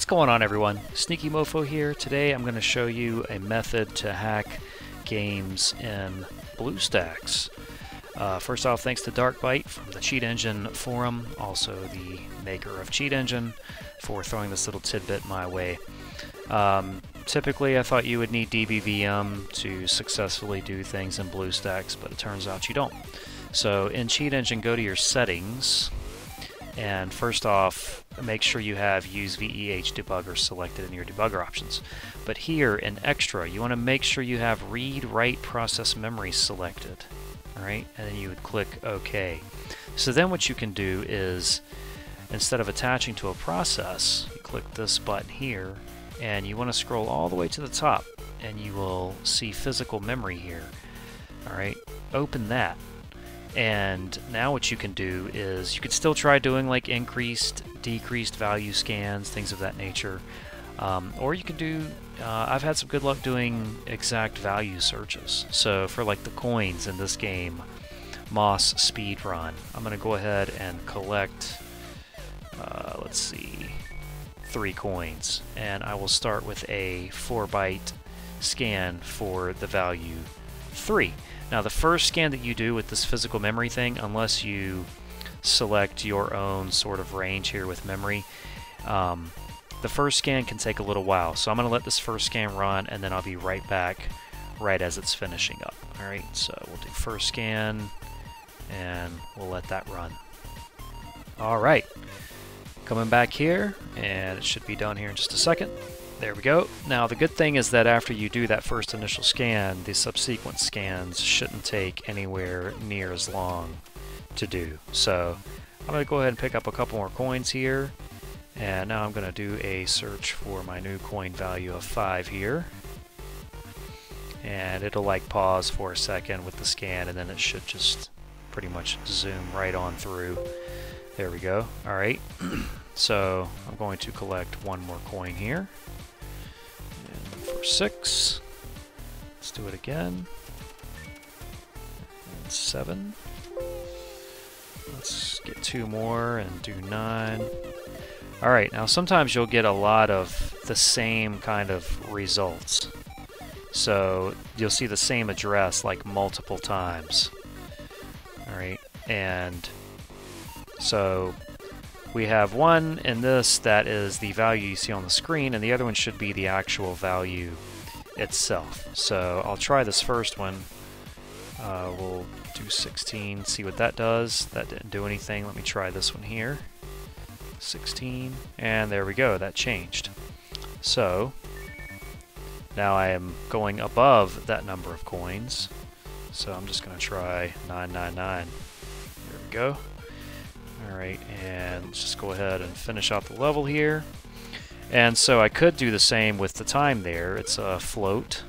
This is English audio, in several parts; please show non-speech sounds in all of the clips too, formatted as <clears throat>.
What's going on everyone? Sneaky Mofo here. Today I'm going to show you a method to hack games in BlueStacks. Uh, first off, thanks to Dark Byte from the Cheat Engine forum, also the maker of Cheat Engine, for throwing this little tidbit my way. Um, typically I thought you would need DBVM to successfully do things in BlueStacks, but it turns out you don't. So in Cheat Engine, go to your settings, and first off, make sure you have use VEH debugger selected in your debugger options. But here in extra, you want to make sure you have read write process memory selected. Alright, and then you would click OK. So then what you can do is, instead of attaching to a process, you click this button here, and you want to scroll all the way to the top, and you will see physical memory here. Alright, open that. And now what you can do is you could still try doing like increased, decreased value scans, things of that nature. Um, or you could do, uh, I've had some good luck doing exact value searches. So for like the coins in this game, Moss Speed Run, I'm going to go ahead and collect, uh, let's see, three coins. And I will start with a 4 byte scan for the value 3. Now the first scan that you do with this physical memory thing, unless you select your own sort of range here with memory, um, the first scan can take a little while. So I'm going to let this first scan run and then I'll be right back right as it's finishing up. Alright, so we'll do first scan and we'll let that run. Alright, coming back here and it should be done here in just a second. There we go. Now the good thing is that after you do that first initial scan, the subsequent scans shouldn't take anywhere near as long to do. So I'm going to go ahead and pick up a couple more coins here. And now I'm going to do a search for my new coin value of 5 here. And it'll like pause for a second with the scan and then it should just pretty much zoom right on through. There we go. Alright. <clears throat> so I'm going to collect one more coin here six. Let's do it again. And seven. Let's get two more and do nine. Alright, now sometimes you'll get a lot of the same kind of results. So you'll see the same address like multiple times. Alright, and so we have one in this that is the value you see on the screen, and the other one should be the actual value itself. So I'll try this first one. Uh, we'll do 16, see what that does. That didn't do anything. Let me try this one here. 16, and there we go, that changed. So, now I am going above that number of coins. So I'm just going to try 999. There we go. Alright, and let's just go ahead and finish out the level here. And so I could do the same with the time there. It's a float,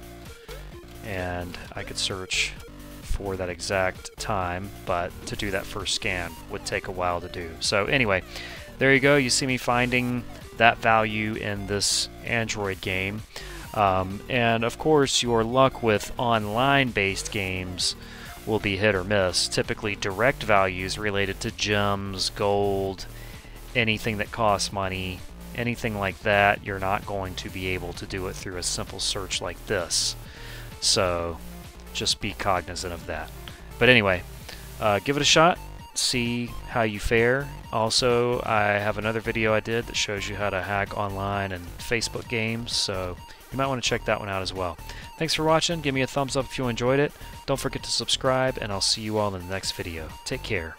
and I could search for that exact time, but to do that first scan would take a while to do. So anyway, there you go. You see me finding that value in this Android game. Um, and of course, your luck with online-based games will be hit or miss. Typically, direct values related to gems, gold, anything that costs money, anything like that, you're not going to be able to do it through a simple search like this. So just be cognizant of that. But anyway, uh, give it a shot, see how you fare. Also, I have another video I did that shows you how to hack online and Facebook games, so you might want to check that one out as well. Thanks for watching. Give me a thumbs up if you enjoyed it. Don't forget to subscribe, and I'll see you all in the next video. Take care.